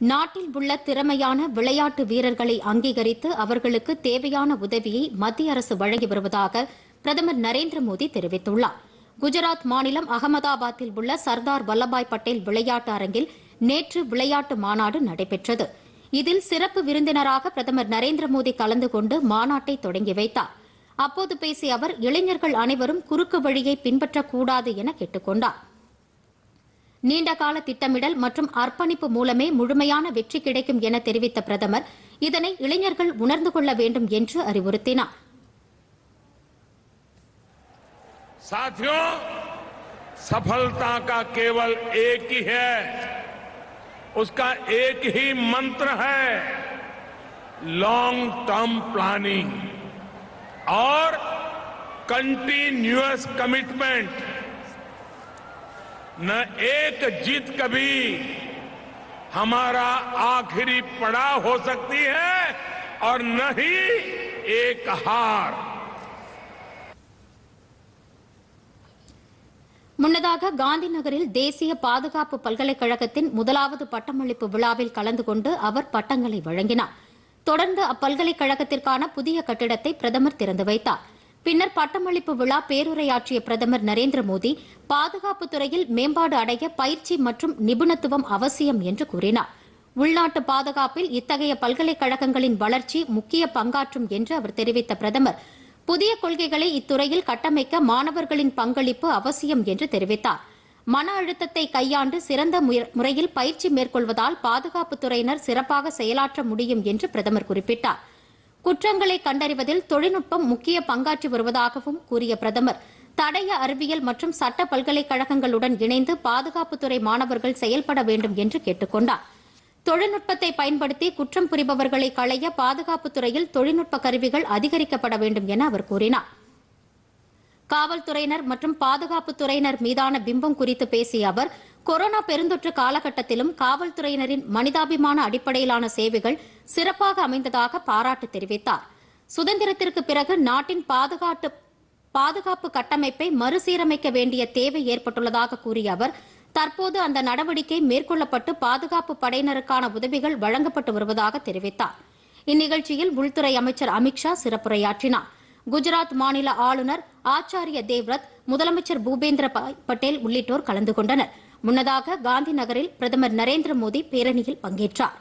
நாட்டில் உள்ள திறமையான விளையாட்டு வீரர்களை அங்கீகரித்து அவர்களுக்கு தேவையான உதவியை மத்திய அரசு வழங்கி வருவதாக பிரதமர் நரேந்திர மோடி தெரிவித்துள்ளார். குஜராத் மாநிலம் அகமதாபாத்தில் உள்ள சர்தார் வல்லபாய் பட்டேல் விளையாட்டு அரங்கில் நேற்று விளையாட்டு மாநாடு நடைபெற்றது. இதில் சிறப்பு விருந்தினராக பிரதமர் நரேந்திர மோடி கலந்து கொண்டு மாநாட்டை தொடங்கி வைத்தார். அப்போது பேசிய அவர் இளைஞர்கள் அனைவரும் குறுக்கு வழியை பின்பற்றக்கூடாது என கேட்டுக் கொண்டாா் நீண்டகால திட்டமிடல் மற்றும் அர்ப்பணிப்பு மூலமே முழுமையான வெற்றி கிடைக்கும் என தெரிவித்த பிரதமர் இதனை இளைஞர்கள் உணர்ந்து கொள்ள வேண்டும் என்று அறிவுறுத்தினார் साथियों सफलता का केवल एक ही है उसका एक ही मंत्र है लॉन्ग टर्म प्लानिंग और कंटिन्यूअस कमिटमेंट न एक जीत कभी हमारा आखिरी पड़ाव हो सकती है और न ही एक हार முன்னதாக காந்தி நகரில் தேசிய பாதுகாப்பு பல்கலைக்கழகத்தின் முதலாவது பட்டமளிப்பு விழாவில் கலந்து கொண்டு அவர் பட்டங்களை வழங்கினார் தொடர்ந்து அப்பல்கலைக்கழகத்திற்கான புதிய கட்டிடத்தை பிரதமர் திறந்து வைத்தார் பின்னர் பட்டமளிப்பு விழா பேருரையாற்றிய பிரதமர் நரேந்திர மோடி பாதுகாப்பு துறையில் மேம்பாடு அடைய பயிற்சி மற்றும் நிபுணத்துவம் அவசியம் என்று கூறினார். உள்நாட்டு பாதுகாப்பில் இத்தகைய பல்கலைக்கழகங்களின் வளர்ச்சி முக்கிய பங்காற்றும் என்று அவர் தெரிவித்த பிரதமர் புதிய கொள்கைகளை இத்துறையில் கட்டமைக்க மாணவர்களின் பங்களிப்பு அவசியம் என்று தெரிவித்தார். மன அழுத்தத்தை கையாண்டு சிறந்த முய- முறையில் பயிற்சி மேற்கொள்வதால் பாதுகாப்பு துறையினர் சிறப்பாக செயலாற்ற முடியும் என்று பிரதமர் குறிப்பிட்டார். குற்றங்களை கண்டறிவதில் தொழில்நுட்பம் முக்கிய பங்காற்றி வருவதாகவும் கூறிய பிரதமர் தடய அறிவியல் மற்றும் சட்ட பல்கலைக்கழகங்களுடன் இணைந்து பாதுகாப்புத்துறை மாணவர்கள் செயல்பட வேண்டும் என்று கேட்டுக் கொண்டார். தொழில்நுட்பத்தை பயன்படுத்தி குற்றம் புரிபவர்களை களைய பாதுகாப்புத்துறையில் தொழில்நுட்ப கருவிகள் அதிகரிக்கப்பட வேண்டும் என அவர் கூறினார். காவல்துறையினர் மற்றும் பாதுகாப்புத்துறையினர் மீதான பிம்பம் குறித்து பேசிய அவர் கொரோனா பெருந்தொற்று காலகட்டத்திலும் காவல்துறையினரின் மனிதாபிமான அடிப்படையிலான சேவைகள் சிறப்பாக அமைந்ததாக பாராட்டு தெரிவித்தார். சுதந்திரத்திற்கு பிறகு நாட்டின் பாதுகாப்பு பாதுகாப்பு கட்டமைப்பை மறுசீரமைக்க வேண்டிய தேவை ஏற்பட்டுள்ளதாக கூறிய அவர் தற்போது அந்த நடவடிக்கை மேற்கொள்ளப்பட்டு பாதுகாப்பு படையினருக்கான உதவிகள் வழங்கப்பட்டு வருவதாக தெரிவித்தார். இந்நிகழ்ச்சியில் உள்துறை அமைச்சர் அமித்ஷா சிறப்புரையாற்றினார். குஜராத் மாநில ஆளுநர் ஆச்சாரிய தேவ்ரத் முதலமைச்சர் பூபேந்திர பட்டேல் உள்ளிட்டோர் கலந்து கொண்டனர். முன்னதாக காந்தி நகரில் பிரதமர் நரேந்திர மோடி பேரணியில் பங்கேற்றார்.